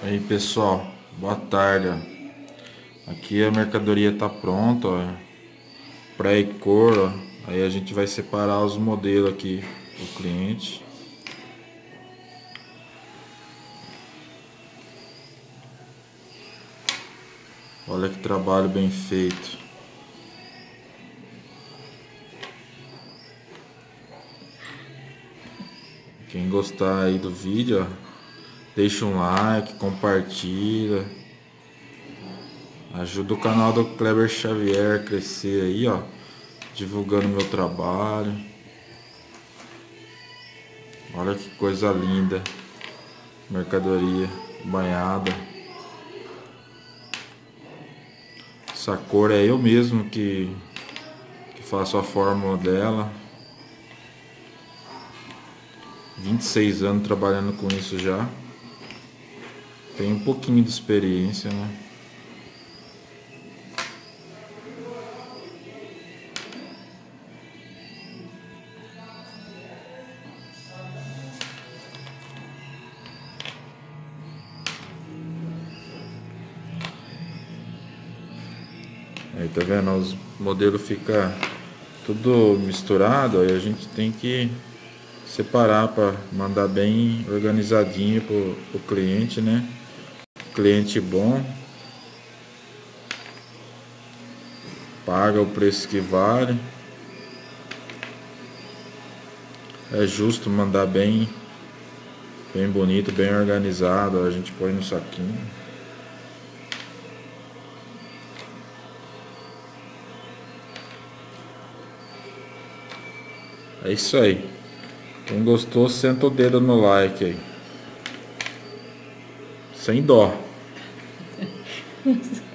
Aí pessoal, boa tarde. Aqui a mercadoria tá pronta, pré e cor. Ó. Aí a gente vai separar os modelos aqui do cliente. Olha que trabalho bem feito. Quem gostar aí do vídeo, ó, deixa um like, compartilha. Ajuda o canal do Kleber Xavier a crescer aí, ó. Divulgando meu trabalho. Olha que coisa linda. Mercadoria banhada. Essa cor é eu mesmo que, que faço a fórmula dela. 26 anos trabalhando com isso já. Tem um pouquinho de experiência, né? Aí tá vendo? Os modelos fica tudo misturado, aí a gente tem que separar para mandar bem organizadinho pro, pro cliente, né? Cliente bom, paga o preço que vale. É justo mandar bem, bem bonito, bem organizado. A gente põe no saquinho. É isso aí. Quem gostou, senta o dedo no like aí. Sem dó.